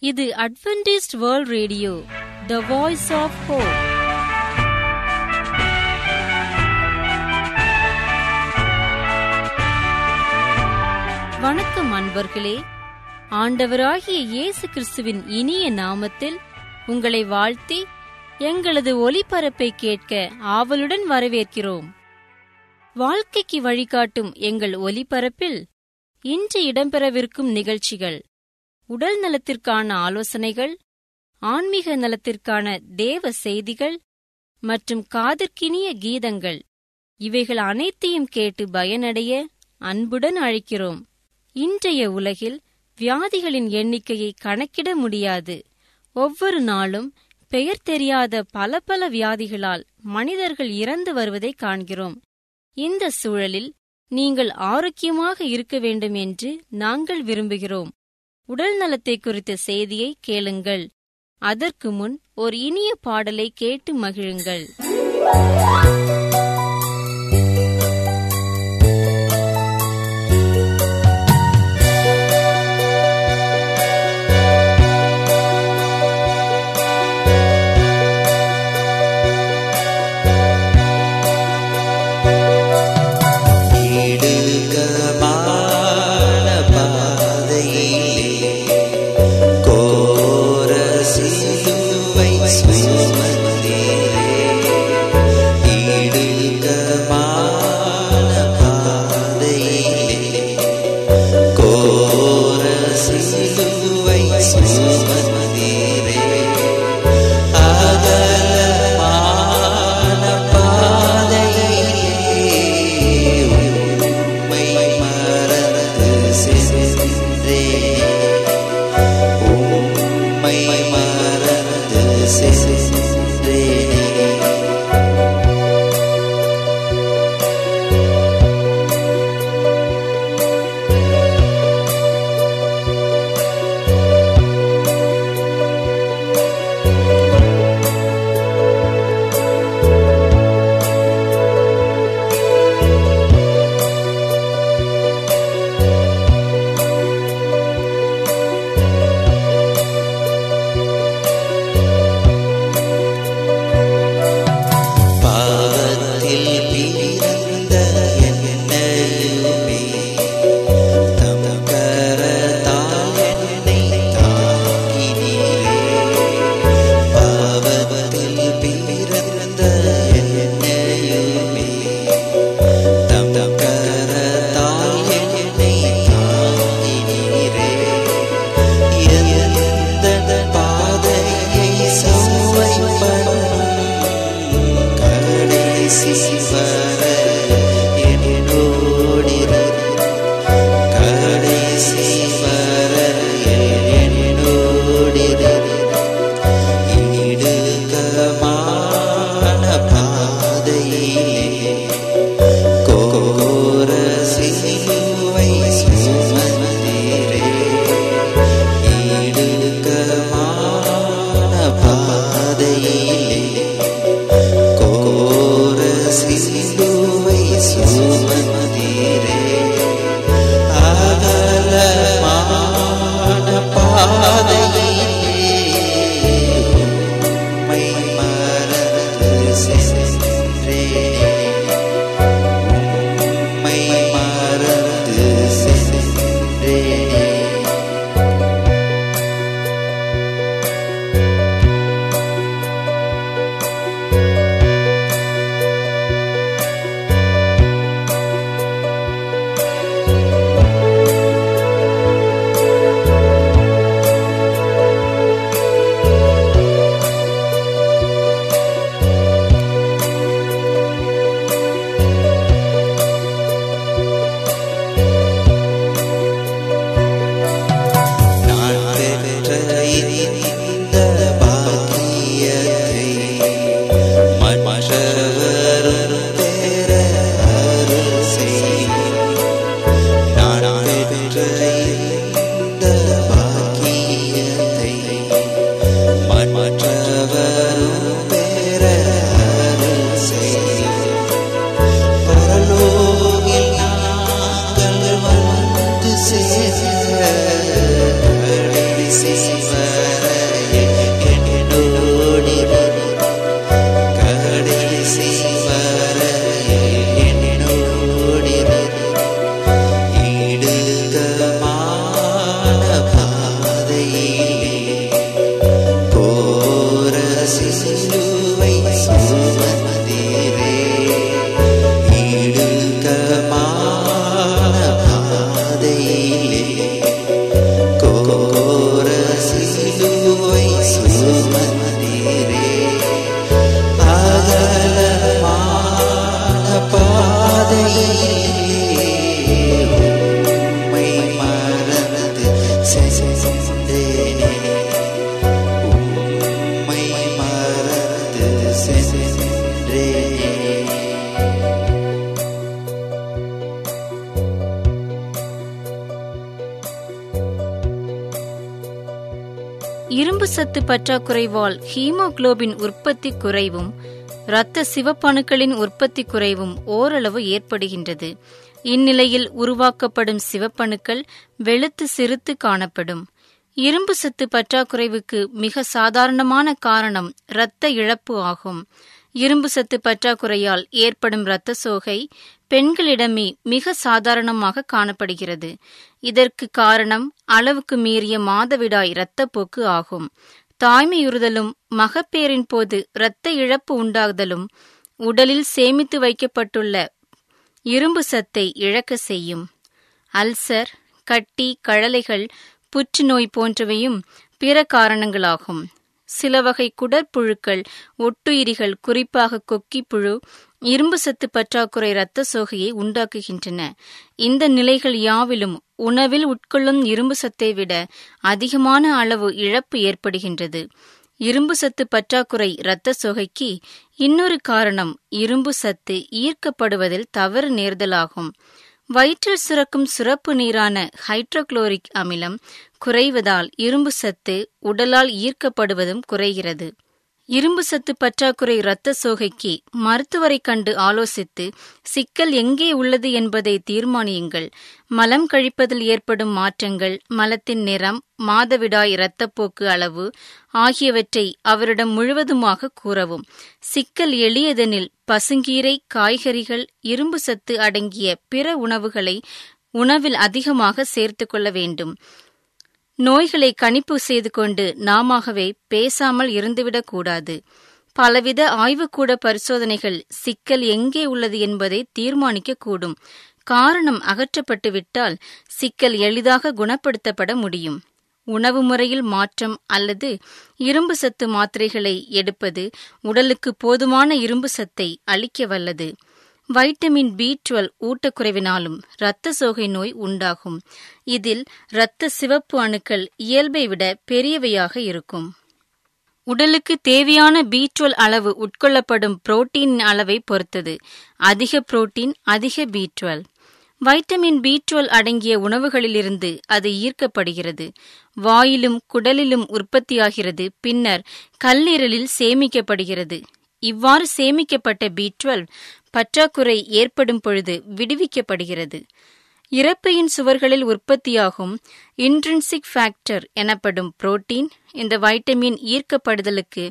இது Adventist World Radio the Voice of Hope வணக்கம் அன்பர்களே. ஆண்டவராகிய இயேசு கிறிஸ்துவின் இனிய நாமத்தில் உங்களை வாழ்த்தி எங்களது ஒலிபரப்பை கேட்க ஆவலுடன் வரவேற்கிறோம். வாழ்க்கைக்கு வழிகாட்டும் எங்கள் ஒலிபரப்பில் இன்று இடம்பெறவிருக்கும் நிகழ்ச்சிகள் உடல் நலத்திற்கான ஆலோசனைகள் ஆன்மீக நலத்திற்கான தேவ செய்திகள் மற்றும் காதற்கினிய கீதங்கள். இவைகள் அனைத்தையும் கேட்டு பயனடைய அன்புடன் அழைக்கிறோம். இன்றைய உலகில் வியாதிகளின் எண்ணிக்கையை கணக்கிட முடியாது. ஒவ்வொரு நாளும் பெயர் தெரியாத பல பல வியாதிகளால் மனிதர்கள் இறந்து வருவதை காண்கிறோம். இந்த சூழலில் நீங்கள் ஆரோக்கியமாக இருக்க வேண்டும் என்று நாங்கள் விரும்புகிறோம். உடல் நலத்தை குறித்த செய்தியை கேளுங்கள். அதற்கு முன் ஒரு இனிய பாடலை கேட்டு மகிழுங்கள். Baby. பற்றாக்குறைவால் ஹீமோகுளோபின் உற்பத்தி குறைவும் இரத்த சிவப்பணுக்களின் உற்பத்தி குறைவும் ஓரளவு ஏற்படுகின்றது. இந்நிலையில் உருவாக்கப்படும் சிவப்பணுக்கள் வெளுத்து சிறுத்து காணப்படும். இரும்பு சத்து பற்றாக்குறைவுக்கு மிக சாதாரணமான காரணம் இரத்த இழப்பு ஆகும். இரும்பு சத்து பற்றாக்குறையால் ஏற்படும் இரத்த சோகை பெண்களிடமே மிக சாதாரணமாக காணப்படுகிறது. இதற்கு காரணம் அளவுக்கு மீறிய மாதவிடாய் இரத்தப்போக்கு ஆகும். தாய்மையுறுதலும் மகப்பேறின் போது இரத்த இழப்பு உண்டாகுதலும் உடலில் சேமித்து வைக்கப்பட்டுள்ள இரும்பு சத்தை இழக்க செய்யும். அல்சர் கட்டி கழலைகள் புற்றுநோய் போன்றவையும் பிற காரணங்களாகும். சில வகை குடற்புழுக்கள் ஒட்டுயிரிகள் குறிப்பாக கொக்கிப்புழு இரும்பு சத்து பற்றாக்குறை இரத்த சோகையை உண்டாக்குகின்றன. இந்த நிலைகள் யாவிலும் உணவில் உட்கொள்ளும் இரும்பு சத்தை விட அதிகமான அளவு இழப்பு ஏற்படுகின்றது. இரும்பு சத்து பற்றாக்குறை இரத்த சோகைக்கு இன்னொரு காரணம் இரும்பு சத்து ஈர்க்கப்படுவதில் தவறு நேர்தலாகும். வயிற்றில் சுரக்கும் சுரப்பு நீரான ஹைட்ரோகுளோரிக் அமிலம் குறைவதால் இரும்பு சத்து உடலால் ஈர்க்கப்படுவதும் குறைகிறது. இரும்பு சத்து பற்றாக்குறை இரத்த சோகைக்கு மருத்துவரை கண்டு ஆலோசித்து சிக்கல் எங்கே உள்ளது என்பதை தீர்மானியுங்கள். மலம் கழிப்பதில் ஏற்படும் மாற்றங்கள் மலத்தின் நிறம் மாதவிடாய் இரத்தப்போக்கு அளவு ஆகியவற்றை அவரிடம் முழுவதுமாக கூறவும். சிக்கல் எளியதெனில் பசுங்கீரை காய்கறிகள் இரும்பு சத்து அடங்கிய பிற உணவுகளை உணவில் அதிகமாக சேர்த்து கொள்ள வேண்டும். நோய்களை கணிப்பு செய்து கொண்டு நாமவே பேசாமல் இருந்துவிடக் கூடாது. பலவித ஆய்வுக்கூட பரிசோதனைகள் சிக்கல் எங்கே உள்ளது என்பதை தீர்மானிக்க கூடும். காரணம் அகற்றப்பட்டுவிட்டால் சிக்கல் எளிதாக குணப்படுத்தப்பட முடியும். உணவு முறையில் மாற்றம் அல்லது இரும்பு சத்து மாத்திரைகளை எடுப்பது உடலுக்கு போதுமான இரும்பு சத்தை அளிக்க வல்லது. வைட்டமின் பி டுவெல் ஊட்டக்குறைவினாலும் இரத்த சோகை நோய் உண்டாகும். இதில் இரத்த சிவப்பு அணுக்கள் இயல்பை விட பெரியவையாக இருக்கும். உடலுக்கு தேவையான பி டுவெல் அளவு உட்கொள்ளப்படும் புரோட்டீன் அளவை பொறுத்தது. அதிக புரோட்டீன் அதிக B twelve vitamin B twelve அடங்கிய உணவுகளிலிருந்து அது ஈர்க்கப்படுகிறது. வாயிலும் குடலிலும் உற்பத்தியாகிறது. பின்னர் கல்லீரலில் சேமிக்கப்படுகிறது. இவ்வாறு சேமிக்கப்பட்ட பி டுவெல் பற்றாக்குறை ஏற்படும் பொழுது விடுவிக்கப்படுகிறது. இறப்பையின் சுவர்களில் உற்பத்தியாகும் இன்ட்ரின்சிக் ஃபேக்டர் எனப்படும் புரோட்டீன் இந்த வைட்டமின் ஈர்க்கப்படுதலுக்கு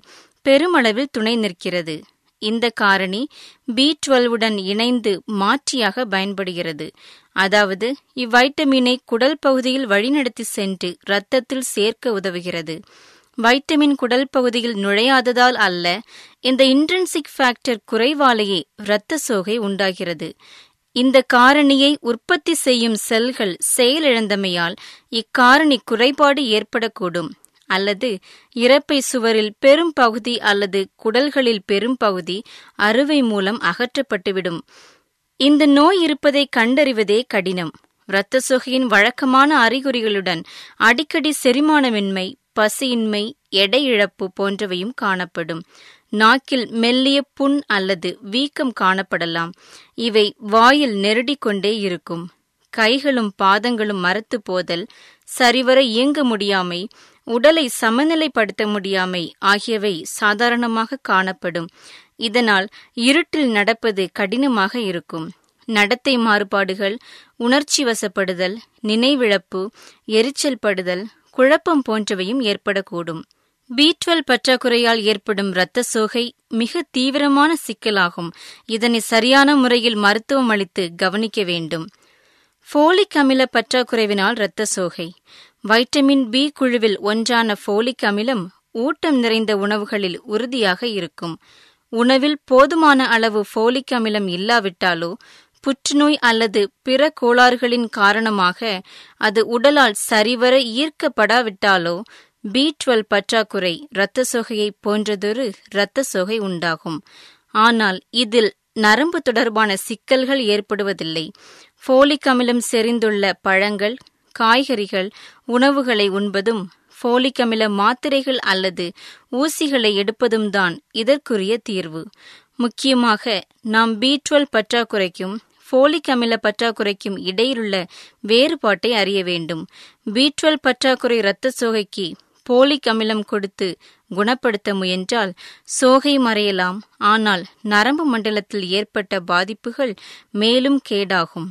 பெருமளவில் துணை நிற்கிறது. இந்த காரணி பி டுவெல்வுடன் இணைந்து மாற்றியாக பயன்படுகிறது. அதாவது இவ்வைட்டமினை குடல் பகுதியில் வழிநடத்தி சென்று இரத்தத்தில் சேர்க்க உதவுகிறது. வைட்டமின் குடல் பகுதியில் நுழையாததால் அல்ல இந்த இன்ட்ரென்சிக் ஃபேக்டர் குறைவாலேயே இரத்த சோகை உண்டாகிறது. இந்த காரணியை உற்பத்தி செய்யும் செல்கள் செயலிழந்தமையால் இக்காரணி குறைபாடு ஏற்படக்கூடும். அல்லது இறப்பை சுவரில் பெரும் பகுதி அல்லது குடல்களில் பெரும் பகுதி அறுவை மூலம் அகற்றப்பட்டுவிடும். இந்த நோய் இருப்பதை கண்டறிவதே கடினம். இரத்த சொகையின் வழக்கமான அறிகுறிகளுடன் அடிக்கடி செரிமானமின்மை பசியின்மை எடை இழப்பு போன்றவையும் காணப்படும். நாக்கில் மெல்லிய புண் அல்லது வீக்கம் காணப்படலாம். இவை வாயில் நெருடிக்கொண்டே இருக்கும். கைகளும் பாதங்களும் மரத்து போதல் சரிவர இயங்க முடியாமை உடலை சமநிலைப்படுத்த முடியாமை ஆகியவை சாதாரணமாக காணப்படும். இதனால் இருட்டில் நடப்பது கடினமாக இருக்கும். நடத்தை மாறுபாடுகள் உணர்ச்சி வசப்படுதல் நினைவிழப்பு எரிச்சல் படுதல் குழப்பம் போன்றவையும் ஏற்படக்கூடும். பி டுவெல் பற்றாக்குறையால் ஏற்படும் இரத்த சோகை மிக தீவிரமான சிக்கலாகும். இதனை சரியான முறையில் மருத்துவம் அளித்து கவனிக்க வேண்டும். ஃபோலிக் அமில பற்றாக்குறைவினால் இரத்த சோகை. வைட்டமின் பி குழுவில் ஒன்றான ஃபோலிக் அமிலம் ஊட்டம் நிறைந்த உணவுகளில் உறுதியாக இருக்கும். உணவில் போதுமான அளவு ஃபோலிக் அமிலம் இல்லாவிட்டாலோ புற்றுநோய் அல்லது பிற கோளாறுகளின் காரணமாக அது உடலால் சரிவர ஈர்க்கப்படாவிட்டாலோ பி டுவெல் பற்றாக்குறை இரத்த சோகையை போன்றதொரு இரத்த சோகை உண்டாகும். ஆனால் இதில் நரம்பு தொடர்பான சிக்கல்கள் ஏற்படுவதில்லை. ஃபோலிக் அமிலம் செறிந்துள்ள பழங்கள் காய்கறிகள் உணவுகளை உண்பதும் ஃபோலிக் அமில மாத்திரைகள் அல்லது ஊசிகளை எடுப்பதும் தான் இதற்குரிய தீர்வு. முக்கியமாக நாம் பி டுவெல் பற்றாக்குறைக்கும் ஃபோலிக் அமில பற்றாக்குறைக்கும் இடையிலுள்ள வேறுபாட்டை அறிய வேண்டும். பி டுவெல் பற்றாக்குறை இரத்த சோகைக்கு போலிக் அமிலம் கொடுத்து குணப்படுத்த முயன்றால் சோகை மறையலாம். ஆனால் நரம்பு மண்டலத்தில் ஏற்பட்ட பாதிப்புகள் மேலும் கேடாகும்.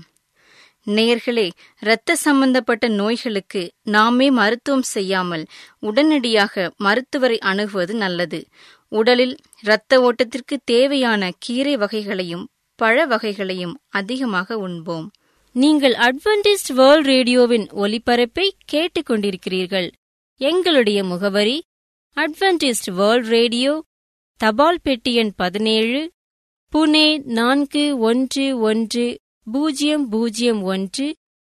நேர்களே இரத்த சம்பந்தப்பட்ட நோய்களுக்கு நாமே மருத்துவம் செய்யாமல் உடனடியாக மருத்துவரை அணுகுவது நல்லது. உடலில் இரத்த ஓட்டத்திற்கு தேவையான கீரை வகைகளையும் பழ வகைகளையும் அதிகமாக உண்போம். நீங்கள் அட்வென்டிஸ்ட் வேர்ல்ட் ரேடியோவின் ஒலிபரப்பை கேட்டுக்கொண்டிருக்கிறீர்கள். எங்களுடைய முகவரி அட்வென்டிஸ்ட் வேர்ல்ட் ரேடியோ தபால் பெட்டி எண் பதினேழு புனே நான்கு ஒன்று ஒன்று பூஜ்ஜியம் பூஜ்ஜியம் ஒன்று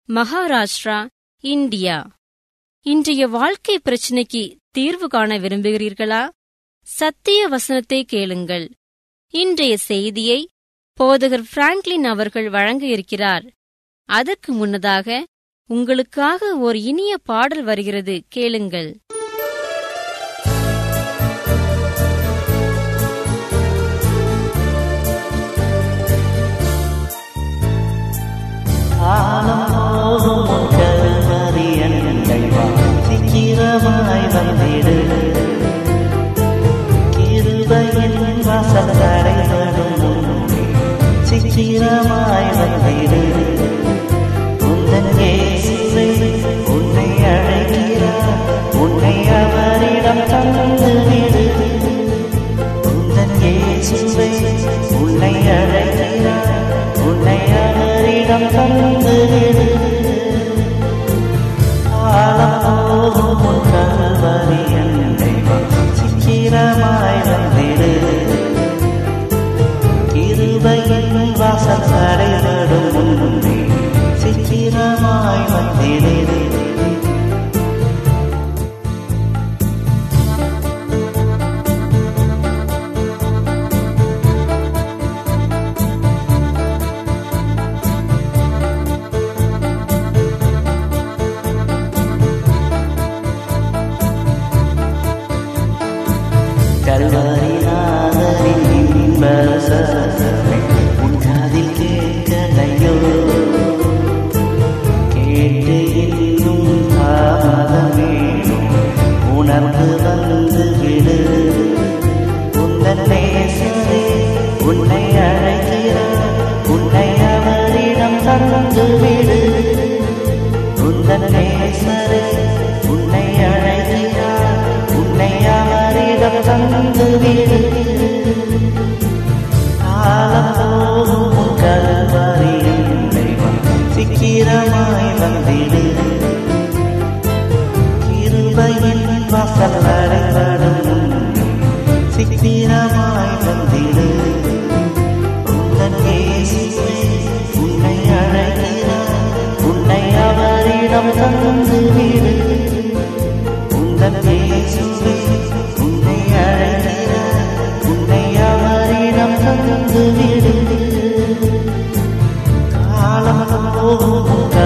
மகாராஷ்டிரா இந்தியா. இன்றைய வாழ்க்கை பிரச்சினைக்கு தீர்வு காண விரும்புகிறீர்களா? சத்திய வசனத்தை கேளுங்கள். இன்றைய செய்தியை போதகர் பிராங்க்லின் அவர்கள் வழங்க இருக்கிறார் அதற்கு முன்னதாக உங்களுக்காக ஒரு இனிய பாடல் வருகிறது கேளுங்கள். சீக்கிரமாய் சீக்கிரமாய் வந்திடு உந்தன் இயேசுவை உன்னை அழைக்கிறார். உன்னை அவரிடம் தந்து விடு. உந்தன் இயேசுவை உன்னை அழைக்கிறார். உணர்ந்து amor.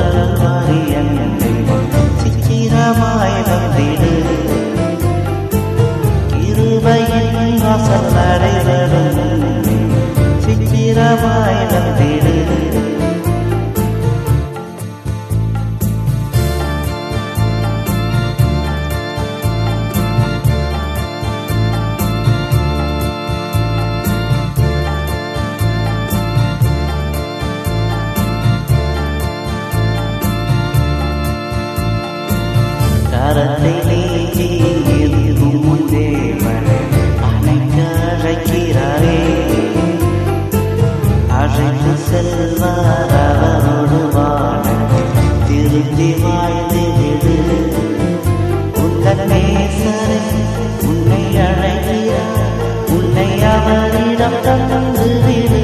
அவரிடம் தந்துவிடு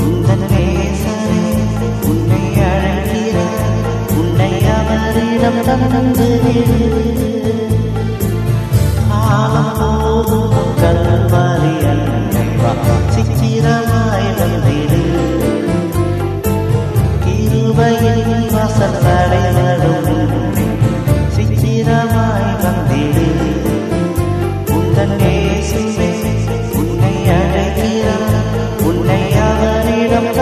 உங்கள் நேசரே உன்னை அழைக்கிறேன் உன்னை அவரிடம் தந்துவிடு காலம்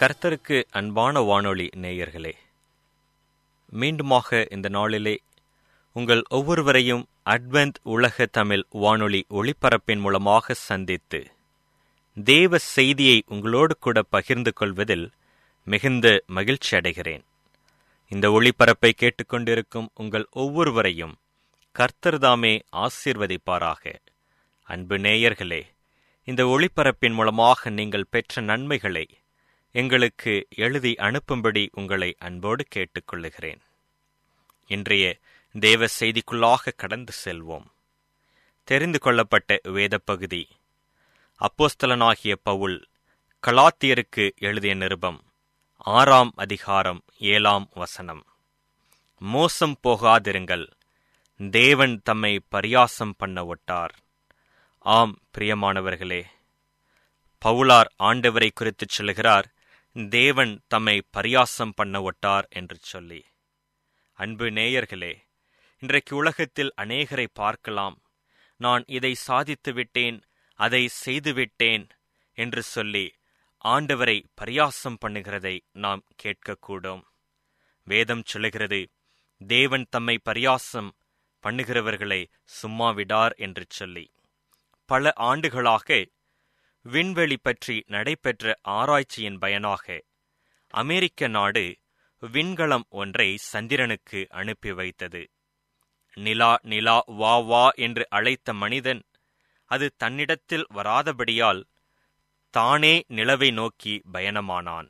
கர்த்தருக்கு அன்பான வானொலி நேயர்களே மீண்டுமாக இந்த நாளிலே உங்கள் ஒவ்வொருவரையும் அட்வென்த் உலக தமிழ் வானொலி ஒளிபரப்பின் மூலமாக சந்தித்து தேவ செய்தியை உங்களோடு கூட பகிர்ந்து கொள்வதில் மிகுந்த மகிழ்ச்சி அடைகிறேன். இந்த ஒளிபரப்பை கேட்டுக்கொண்டிருக்கும் உங்கள் ஒவ்வொருவரையும் கர்த்தர்தாமே ஆசீர்வதிப்பாராக. அன்பு நேயர்களே இந்த ஒளிபரப்பின் மூலமாக நீங்கள் பெற்ற நன்மைகளை எங்களுக்கு எழுதி அனுப்பும்படி உங்களை அன்போடு கேட்டுக்கொள்ளுகிறேன். இன்றைய தேவ செய்திக்குள்ளாக கடந்து செல்வோம். தெரிந்து கொள்ளப்பட்ட வேத பகுதி அப்போஸ்தலனாகிய பவுல் கலாத்தியருக்கு எழுதிய நிருபம் ஆறாம் அதிகாரம் ஏழாம் வசனம். மோசம் போகாதிருங்கள் தேவன் தம்மை பரியாசம் பண்ண ஒட்டார். ஆம் பிரியமானவர்களே பவுலார் ஆண்டவரை குறித்துச் சொல்லுகிறார் தேவன் தம்மை பரியாசம் பண்ண ஒட்டார் என்று சொல்லி. அன்பு நேயர்களே இன்றைக்கு உலகத்தில் அநேகரை பார்க்கலாம். நான் இதை சாதித்து விட்டேன் அதை செய்துவிட்டேன் என்று சொல்லி ஆண்டவரை பரியாசம் பண்ணுகிறதை நாம் கேட்கக்கூடும். வேதம் சொல்லுகிறது தேவன் தம்மை பரியாசம் பண்ணுகிறவர்களை சும்மா விடார் என்று சொல்லி. பல ஆண்டுகளாக விண்வெளி பற்றி நடைபெற்ற ஆராய்ச்சியின் பயனாக அமெரிக்க நாடு விண்கலம் ஒன்றை சந்திரனுக்கு அனுப்பி வைத்தது. நிலா நிலா வா வா என்று அழைத்த மனிதன் அது தன்னிடத்தில் வராதபடியால் தானே நிலவை நோக்கி பயணமானான்.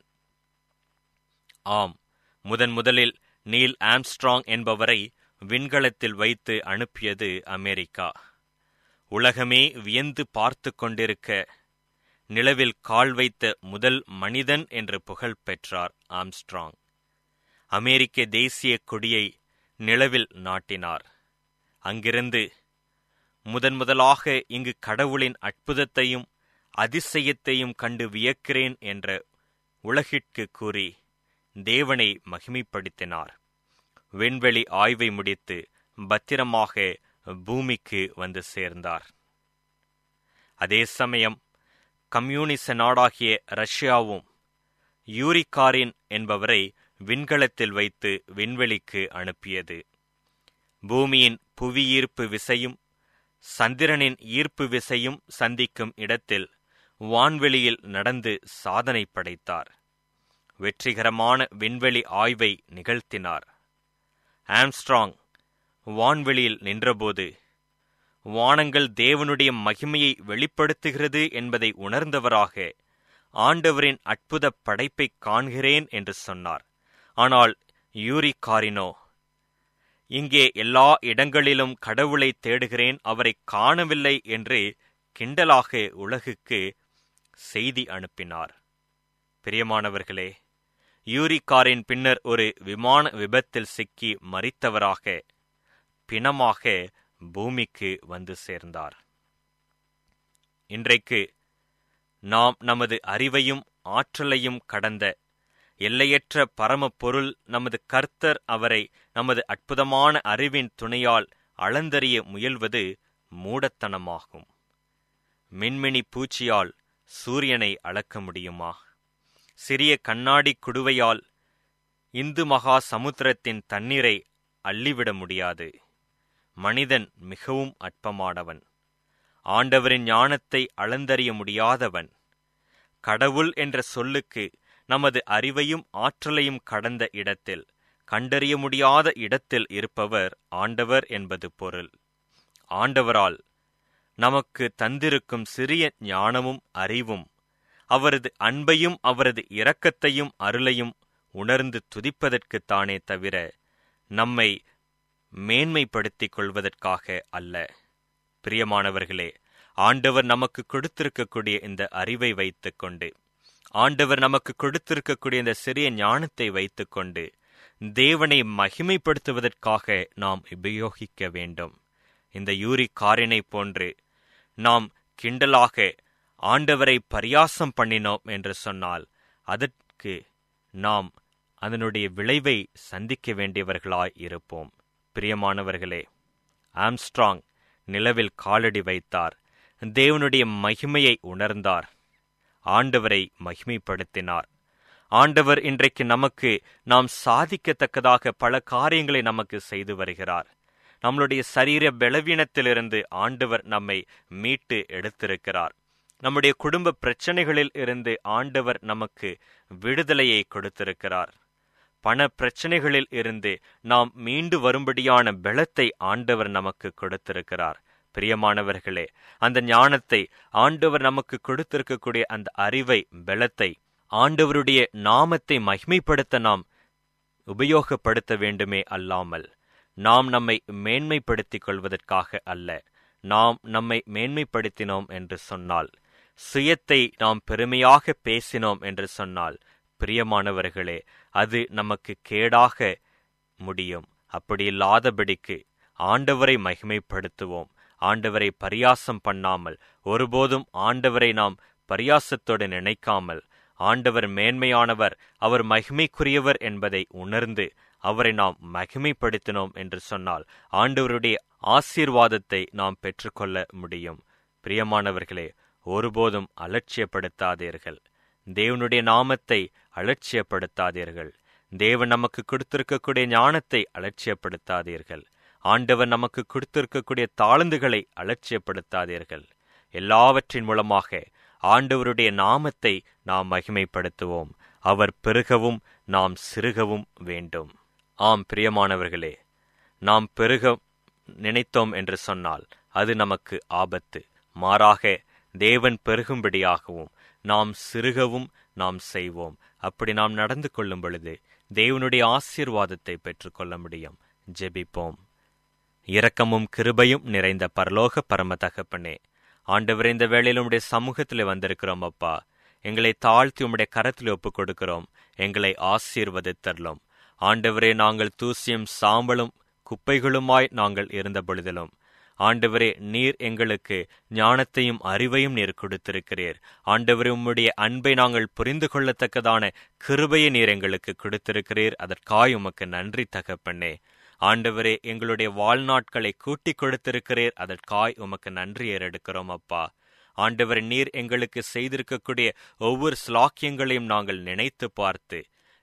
ஆம் முதன் முதலில் நீல் ஆம்ஸ்ட்ராங் என்பவரை விண்கலத்தில் வைத்து அனுப்பியது அமெரிக்கா. உலகமே வியந்து பார்த்து கொண்டிருக்க நிலவில் கால் வைத்த முதல் மனிதன் என்று புகழ் பெற்றார் ஆம்ஸ்ட்ராங். அமெரிக்க தேசிய கொடியை நிலவில் நாட்டினார். அங்கிருந்து முதன் முதலாக இங்கு கடவுளின் அற்புதத்தையும் அதிசயத்தையும் கண்டு வியக்கிறேன் என்ற உலகிற்கு கூறி தேவனை மகிமைப்படுத்தினார். விண்வெளி ஆய்வை முடித்து பத்திரமாக பூமிக்கு வந்து சேர்ந்தார். அதே சமயம் கம்யூனிச நாடாகிய ரஷ்யாவும் யூரிகாரின் என்பவரை விண்கலத்தில் வைத்து விண்வெளிக்கு அனுப்பியது. பூமியின் புவியீர்ப்பு விசையும் சந்திரனின் ஈர்ப்பு விசையும் சந்திக்கும் இடத்தில் வான்வெளியில் நடந்து சாதனை படைத்தார். வெற்றிகரமான விண்வெளி ஆய்வை நிகழ்த்தினார். ஆம்ஸ்ட்ராங் வான்வெளியில் நின்றபோது வானங்கள் தேவனுடைய மகிமையை வெளிப்படுத்துகிறது என்பதை உணர்ந்தவராக ஆண்டவரின் அற்புத படைப்பை காண்கிறேன் என்று சொன்னார். ஆனால் யூரி காரினோ இங்கே எல்லா இடங்களிலும் கடவுளை தேடுகிறேன் அவரை காணவில்லை என்று கிண்டலாக உலகுக்கு செய்தி அனுப்பினார். பிரியமானவர்களே யூரிகாரின் பின்னர் ஒரு விமான விபத்தில் சிக்கி மறித்தவராக பிணமாக பூமிக்கு வந்து சேர்ந்தார். இன்றைக்கு நாம் நமது அறிவையும் ஆற்றலையும் கடந்த எல்லையற்ற பரம பொருள் நமது கர்த்தர் அவரை நமது அற்புதமான அறிவின் துணையால் அளந்தறிய முயல்வது மூடத்தனமாகும். மின்மினி பூச்சியால் சூரியனை அளக்க முடியுமா? சிறிய கண்ணாடி குடுவையால் இந்து மகா சமுத்திரத்தின் தண்ணீரை அள்ளிவிட முடியாது. மனிதன் மிகவும் அற்பமானவன். ஆண்டவரின் ஞானத்தை அளந்தறிய முடியாதவன். கடவுள் என்ற சொல்லுக்கு நமது அறிவையும் ஆற்றலையும் கடந்த இடத்தில் கண்டறிய முடியாத இடத்தில் இருப்பவர் ஆண்டவர் என்பது பொருள். ஆண்டவரால் நமக்கு தந்திருக்கும் சிறிய ஞானமும் அறிவும் அவரது அன்பையும் அவரது இரக்கத்தையும் அருளையும் உணர்ந்து துதிப்பதற்குத்தானே தவிர நம்மை மேன்மைப்படுத்திக் கொள்வதற்காக அல்ல. பிரியமானவர்களே ஆண்டவர் நமக்கு கொடுத்திருக்கக்கூடிய இந்த அறிவை வைத்துக்கொண்டு ஆண்டவர் நமக்கு கொடுத்திருக்கக்கூடிய இந்த சிறிய ஞானத்தை வைத்துக்கொண்டு தேவனை மகிமைப்படுத்துவதற்காக நாம் உபயோகிக்க வேண்டும். இந்த யூரி காரினை போன்று நாம் கிண்டலாக ஆண்டவரை பரியாசம் பண்ணினோம் என்று சொன்னால் அதற்கு நாம் அதனுடைய விளைவை சந்திக்க வேண்டியவர்களாய் இருப்போம். பிரியமானவர்களே ஆம்ஸ்ட்ராங் நிலவில் காலடி வைத்தார். தேவனுடைய மகிமையை உணர்ந்தார். ஆண்டவரை மகிமைப்படுத்தினார். ஆண்டவர் இன்றைக்கு நமக்கு நாம் சாதிக்கத்தக்கதாக பல காரியங்களை நமக்கு செய்து வருகிறார். நம்மளுடைய சரீர பலவீனத்திலிருந்து ஆண்டவர் நம்மை மீட்டு எடுத்திருக்கிறார். நம்முடைய குடும்ப பிரச்சனைகளில் இருந்து ஆண்டவர் நமக்கு விடுதலையை கொடுத்திருக்கிறார். பண பிரச்சனைகளில் இருந்து நாம் மீண்டு வரும்படியான பலத்தை ஆண்டவர் நமக்கு கொடுத்திருக்கிறார். பிரியமானவர்களே அந்த ஞானத்தை ஆண்டவர் நமக்கு கொடுத்திருக்கக்கூடிய அந்த அறிவை பலத்தை ஆண்டவருடைய நாமத்தை மகிமைப்படுத்த நாம் உபயோகப்படுத்த வேண்டுமே அல்லாமல் நாம் நம்மை மேன்மைப்படுத்திக் கொள்வதற்காக அல்ல நாம் நம்மை மேன்மைப்படுத்தினோம் என்று சொன்னால் சுயத்தை நாம் பெருமையாக பேசினோம் என்று சொன்னால் பிரியமானவர்களே அது நமக்கு கேடாக முடியும். அப்படி இல்லாதபடிக்கு ஆண்டவரை மகிமைப்படுத்துவோம். ஆண்டவரை பரியாசம் பண்ணாமல் ஒருபோதும் ஆண்டவரை நாம் பரியாசத்தோடு நினைக்காமல் ஆண்டவர் மேன்மையானவர் அவர் மகிமைக்குரியவர் என்பதை உணர்ந்து அவரை நாம் மகிமைப்படுத்தினோம் என்று சொன்னால் ஆண்டவருடைய ஆசீர்வாதத்தை நாம் பெற்றுக்கொள்ள முடியும். பிரியமானவர்களே ஒருபோதும் அலட்சியப்படுத்தாதீர்கள். தேவனுடைய நாமத்தை அலட்சியப்படுத்தாதீர்கள். தேவன் நமக்கு கொடுத்திருக்கக்கூடிய ஞானத்தை அலட்சியப்படுத்தாதீர்கள். ஆண்டவர் நமக்கு கொடுத்திருக்கக்கூடிய தாளந்துகளை அலட்சியப்படுத்தாதீர்கள். எல்லாவற்றின் மூலமாக ஆண்டவருடைய நாமத்தை நாம் மகிமைப்படுத்துவோம். அவர் பெருகவும் நாம் சிறுகவும் வேண்டும். ஆம் பிரியமானவர்களே நாம் பெருக நினைத்தோம் என்று சொன்னால் அது நமக்கு ஆபத்து. மாறாக தேவன் பெருகும்படியாகவும் நாம் சிறுகவும் நாம் செய்வோம். அப்படி நாம் நடந்து கொள்ளும் பொழுது தேவனுடைய ஆசீர்வாதத்தை பெற்றுக்கொள்ள முடியும். ஜெபிப்போம். இரக்கமும் கிருபையும் நிறைந்த பரலோக பரம தகப்பனே ஆண்டவர் இந்த வேளையில் உம்முடைய சமூகத்தில் வந்திருக்கிறோம் அப்பா. எங்களை தாழ்த்தி உம்முடைய கரத்தில் ஒப்புக் கொடுக்கிறோம் எங்களை ஆசீர்வதித்தரலும். ஆண்டவரே நாங்கள் தூசியும் சாம்பலும் குப்பைகளுமாய் நாங்கள் இருந்த பொழுதிலும் ஆண்டவரே நீர் எங்களுக்கு ஞானத்தையும் அறிவையும் நீர் கொடுத்திருக்கிறீர். ஆண்டவரே உம்முடைய அன்பை நாங்கள் புரிந்து கொள்ளத்தக்கதான கிருபையை நீர் எங்களுக்கு கொடுத்திருக்கிறீர். அதற்காய் உமக்கு நன்றி தகப்பண்ணே ஆண்டவரே எங்களுடைய வாழ்நாட்களை கூட்டிக் கொடுத்திருக்கிறீர். அதற்காய் உமக்கு நன்றி ஏறெடுக்கிறோம் அப்பா. ஆண்டவர் நீர் எங்களுக்கு செய்திருக்கக்கூடிய ஒவ்வொரு ஸ்லாக்கியங்களையும் நாங்கள் நினைத்து பார்த்து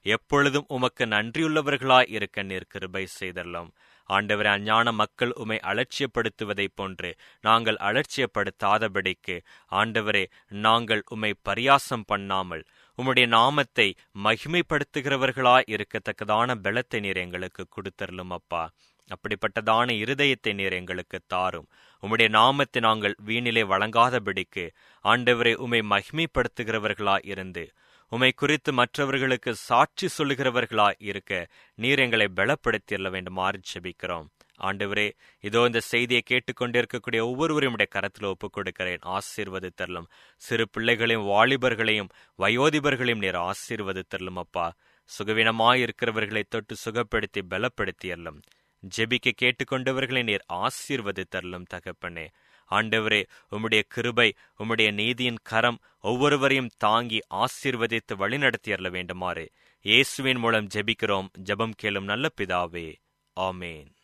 எப்பொழுதும் உமக்கு நன்றியுள்ளவர்களாய் இருக்க நீர் கிருபை செய்தரலாம் ஆண்டவரே அஞ்ஞான மக்கள் உமை அலட்சியப்படுத்துவதைப் போன்று நாங்கள் அலட்சியப்படுத்தாதபடிக்கு ஆண்டவரே நாங்கள் உம்மை பரியாசம் பண்ணாமல் உம்முடைய நாமத்தை மகிமைப்படுத்துகிறவர்களாய் இருக்கத்தக்கதான பலத்தை நீர் எங்களுக்கு கொடுத்தரலும் அப்பா. அப்படிப்பட்டதான இருதயத்தை நீர் எங்களுக்கு தாரும். உம்முடைய நாமத்தை நாங்கள் வீணிலே வழங்காதபடிக்கு ஆண்டவரை உமை மகிமைப்படுத்துகிறவர்களாய் இருந்து உமை குறித்து மற்றவர்களுக்கு சாட்சி சொல்லுகிறவர்களாய் இருக்க நீர் எங்களை பலப்படுத்தியல்ல வேண்டுமாறு ஜெபிக்கிறோம். ஆண்டவரே இதோ இந்த செய்தியை கேட்டுக்கொண்டிருக்கக்கூடிய ஒவ்வொருவரையும் உடைய கரத்தில் ஒப்புக் கொடுக்கிறேன் ஆசீர்வது தரலும் சிறு பிள்ளைகளையும் வாலிபர்களையும் வயோதிபர்களையும் நீர் ஆசீர்வது தரலும் அப்பா. சுகவீனமாயிருக்கிறவர்களை தொட்டு சுகப்படுத்தி பலப்படுத்தியல்லும் ஜெபிக்க கேட்டுக்கொண்டவர்களை நீர் ஆசீர்வது தரலும் தகப்பனே. ஆண்டவரே உம்முடைய கிருபை உம்முடைய நீதியின் கரம் ஒவ்வொருவரையும் தாங்கி ஆசீர்வதித்து வழிநடத்தி அருள வேண்டுமாறு இயேசுவின் மூலம் ஜெபிக்கிறோம். ஜெபம் கேளும் நல்ல பிதாவே. ஆமேன்.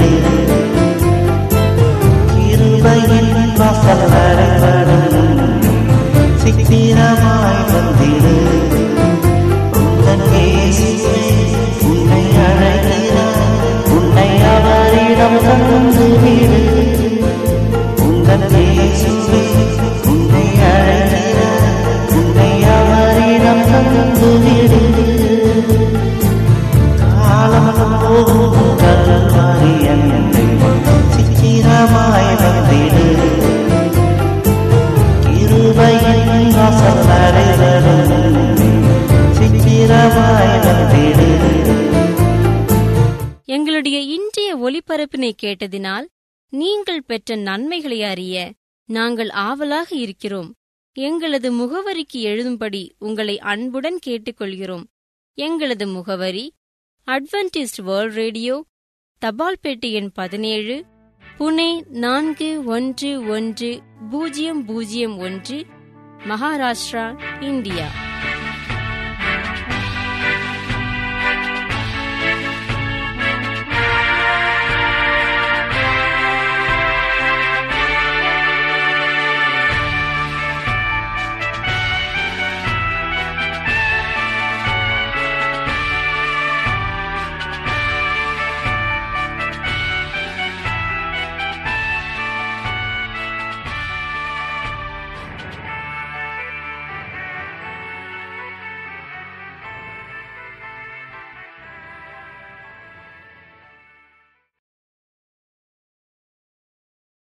வந்திடு கிருபையின் கேட்டதினால் நீங்கள் பெற்ற நன்மைகளை அறிய நாங்கள் ஆவலாக இருக்கிறோம். எங்களது முகவரிக்கு எழுதும்படி உங்களை அன்புடன் கேட்டுக்கொள்கிறோம். எங்களது முகவரி அட்வென்டிஸ்ட் வேர்ல்ட் ரேடியோ தபால் பெட்டி எண் பதினேழு புனே நான்கு ஒன்று ஒன்று பூஜ்ஜியம் பூஜ்ஜியம் ஒன்று மகாராஷ்டிரா இந்தியா.